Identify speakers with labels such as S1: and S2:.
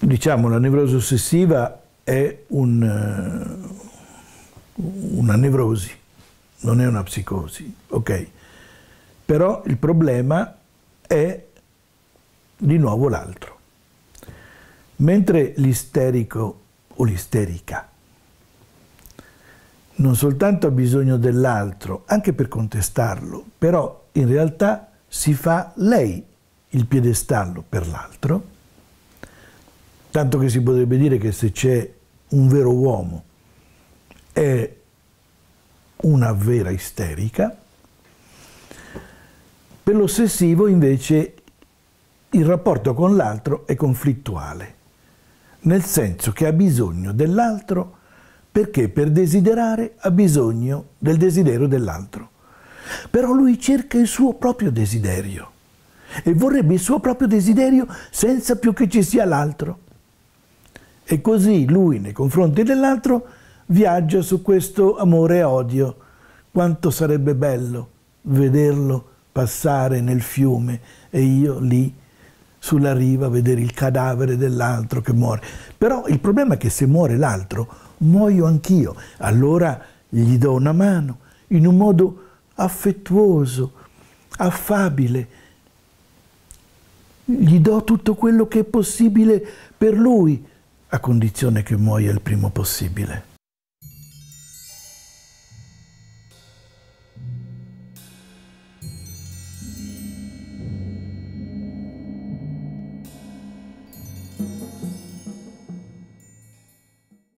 S1: Diciamo, la nevrosi ossessiva è un, eh, una nevrosi, non è una psicosi, ok? Però il problema è di nuovo l'altro. Mentre l'isterico o l'isterica non soltanto ha bisogno dell'altro, anche per contestarlo, però in realtà si fa lei il piedestallo per l'altro, tanto che si potrebbe dire che se c'è un vero uomo è una vera isterica, per l'ossessivo invece il rapporto con l'altro è conflittuale, nel senso che ha bisogno dell'altro perché per desiderare ha bisogno del desiderio dell'altro. Però lui cerca il suo proprio desiderio e vorrebbe il suo proprio desiderio senza più che ci sia l'altro. E così lui nei confronti dell'altro viaggia su questo amore e odio. Quanto sarebbe bello vederlo passare nel fiume e io lì sulla riva vedere il cadavere dell'altro che muore. Però il problema è che se muore l'altro, muoio anch'io. Allora gli do una mano in un modo affettuoso, affabile. Gli do tutto quello che è possibile per lui, a condizione che muoia il primo possibile.